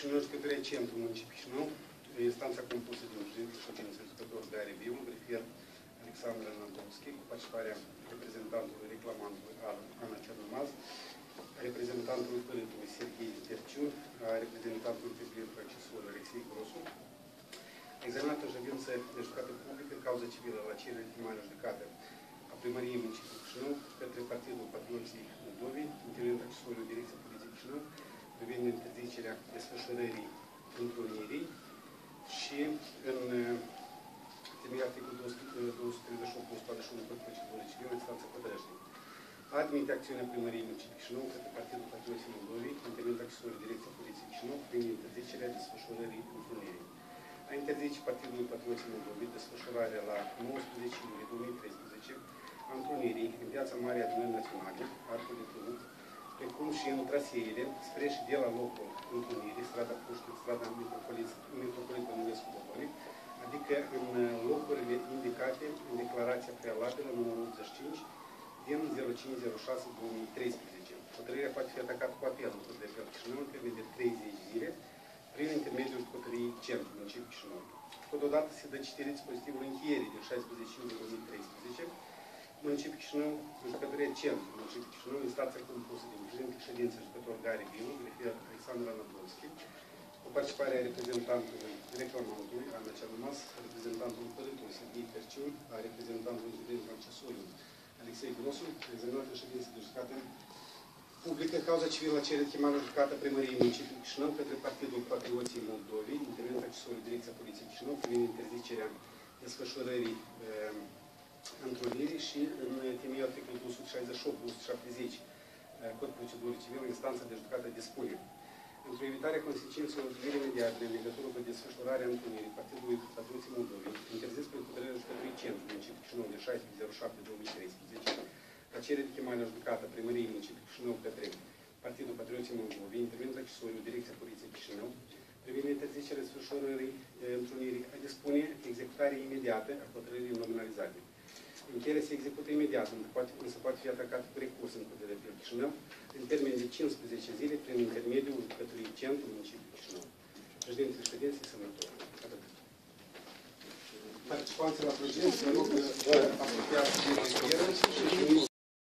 Chișinău, Jucătoria Centru, Municipiul Chișinău, instanța compusă din președinte și ședință jucător Gare Biu, grefie Alexandru Anadolski, cu participarea reprezentantului reclamantului Ana Cernămaz, a reprezentantului părintului Serghei Terciu, a reprezentantului președintului accesor Alexei Grosu, a examinat o ședință de judecată publică în cauză civilă la cerere de mare judecată a primăriei municipiului Chișinău către Partidul Patrioții Moldovei, intervenind accesoriul Direcției Poliției Chișinău, privind interzicerea desfășurării întrunirii și în temeiul articolul 238 141 Cod Procedură Civilă, instanța Pădrești. Admite acțiunea primăriei municipiului Chișinău către Partidul Patrioții Moldovei, intervenind accesoriul Direcției Poliției Chișinău, privind interzicerea desfășurării întrunirii. A interzice Partidului Patrioții Moldovei desfășurarea la 19 iulie 2013 a întrunirii în piața Mare Adunării Naționale, Arcul de Triunf, precum și în traseele spre și de la locul întrunirii, strada Puștiu, strada Metropolită Eminescu Bobonic, adică în locurile indicate în declarația prealabilă numărul 85 din 0506-2013. Hotărârea poate fi atacată cu apel în de apel Chișinău în termen de 30 zile prin intermediul hotărârii Centru, municipiul Chișinău. Totodată se dă citire dispozitivul încheierii din 16 iulie 2013 municipiul Chișinău, jucătoria Centru, municipiul Chișinău, instanța compusă din președinte ședință jucător Gare Bilu, grefie Alexandru Anadolski, cu participarea reprezentantului reclamantului, Ana Cernumas, reprezentantului părintului Serghei Perciu, a reprezentantului județului accesoriu, Alexei Grosu, examinată ședință de judecată publică, cauza civilă la cerere chemare judecată primăriei municipiului Chișinău către Partidul Patrioții Moldovei, intervenit accesoriu Direcția Poliției Chișinău, privind interzicerea desfășurării întrunirii și în temeiul articolul 268-270 Cod Procedurii Civile, instanța de judecată dispune. Într-o evitare consecințelor civile imediate în legătură cu desfășurarea întrunirii Partidului Patrioții Moldovei, interzis prin hotărârea jucătorii Centru, municipiul Chișinău de 16.07.2013, la cerere de chemare judecată primăriei municipiului Chișinău către Partidul Patrioții Moldovei, intervenit accesoriu Direcția Poliției Chișinău, privind interzicerea desfășurării întrunirii, a dispune executarea imediată a hotărârii nominalizate. Încheierea se execută imediat, poate, însă poate fi atacat cu recurs în Curtea de Apel Chișinău, în termen de 15 zile, prin intermediul către centru municipiului Chișinău. Președintele ședinței, semnător. Atât. Participanții la proces, vă rog, vă apropiați de și